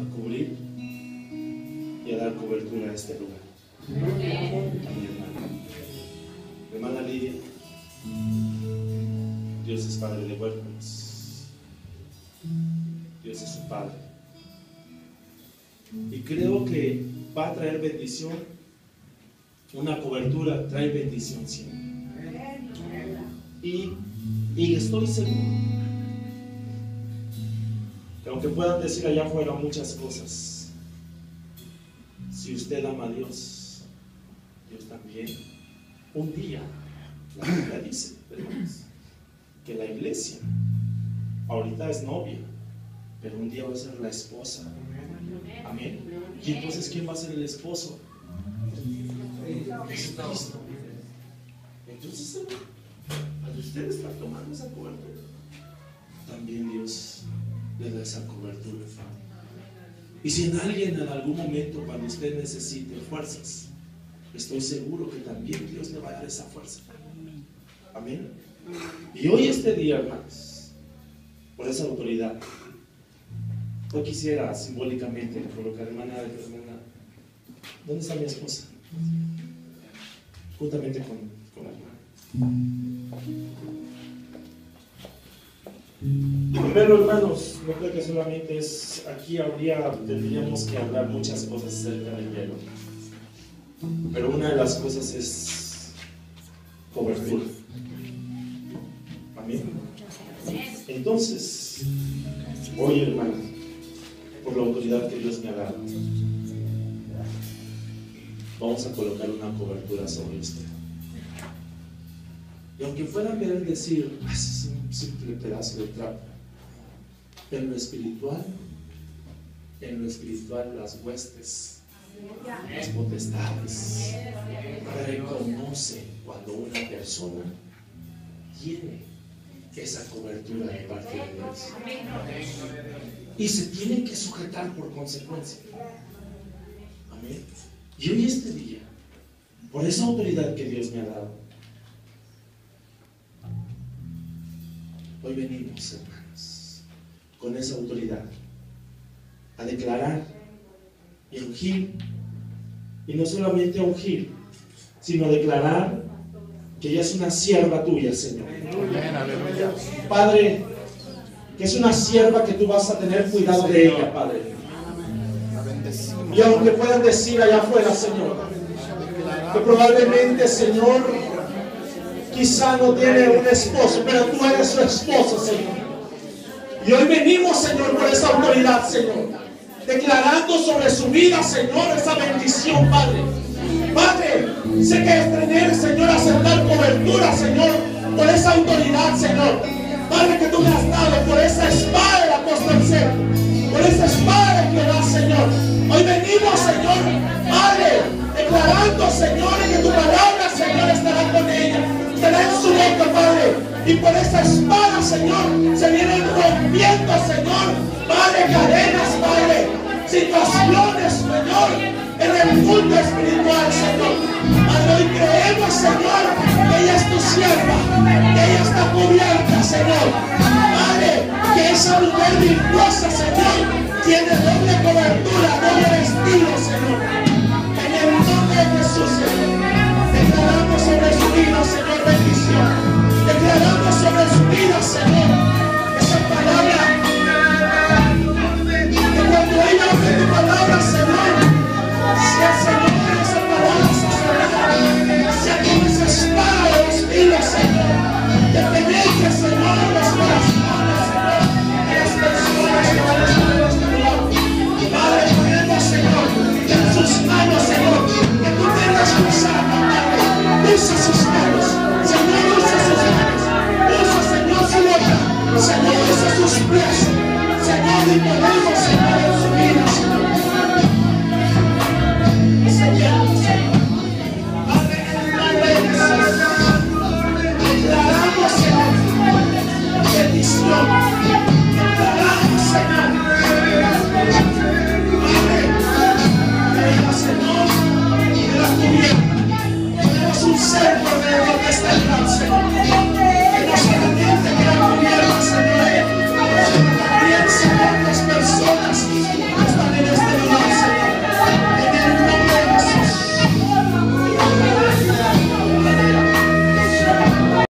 a cubrir y a dar cobertura a este lugar. A mi hermana. Hermana Lidia, Dios es Padre de huérfanos. Dios es su Padre. Y creo que va a traer bendición. Una cobertura trae bendición siempre. Y, y estoy seguro aunque puedan decir allá afuera muchas cosas, si usted ama a Dios, Dios también, un día, la Biblia dice, hermanos, que la iglesia ahorita es novia, pero un día va a ser la esposa. Amén. ¿Y entonces quién va a ser el esposo? Jesucristo. Entonces, al usted estar tomando esa cobertura, también Dios le da esa cobertura. Y si en alguien en algún momento, cuando usted necesite fuerzas, estoy seguro que también Dios le va a dar esa fuerza. Amén. Y hoy este día, hermanos, por esa autoridad, yo quisiera simbólicamente colocar hermana, hermana, ¿dónde está mi esposa? Juntamente con, con la hermana. Primero, hermanos, no creo que solamente es aquí habría, tendríamos que hablar muchas cosas acerca del hielo. Pero una de las cosas es cobertura. Amén. Entonces, hoy, hermano, por la autoridad que Dios me ha dado, vamos a colocar una cobertura sobre usted. Y aunque fuera ver decir, "Ah, ese es un simple pedazo de trapo, en lo espiritual, en lo espiritual las huestes, las potestades, reconoce cuando una persona tiene esa cobertura de parte de Dios. Y se tiene que sujetar por consecuencia. Amén. Y hoy este día, por esa autoridad que Dios me ha dado, hoy venimos, hermanos, con esa autoridad a declarar y a ungir, y no solamente a ungir, sino a declarar que ella es una sierva tuya, Señor. Padre, que es una sierva que tú vas a tener cuidado de ella, Padre. Y aunque puedan decir allá afuera, Señor, que probablemente, Señor, quizá no tiene un esposo, pero tú eres su esposo, Señor. Y hoy venimos, Señor, por esa autoridad, Señor, declarando sobre su vida, Señor, esa bendición, Padre. Padre, sé que es tener, Señor, aceptar cobertura, Señor, por esa autoridad, Señor. Padre, que tú me has dado por esa espada del apóstol Ser, por esa espada de Jehová, Señor. Hoy venimos, Señor, Padre, declarando, Señor, que tu palabra, Señor, estará con ella, Y por esa espada, Señor, se vienen rompiendo, Señor, Padre, cadenas, Padre, situaciones, Señor, en el mundo espiritual, Señor. Padre, hoy creemos, Señor, que ella es tu sierva, que ella está cubierta, Señor. Padre, que esa mujer virtuosa, Señor, tiene doble Jesus'